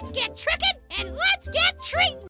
let's get trickin' and let's get treatin'.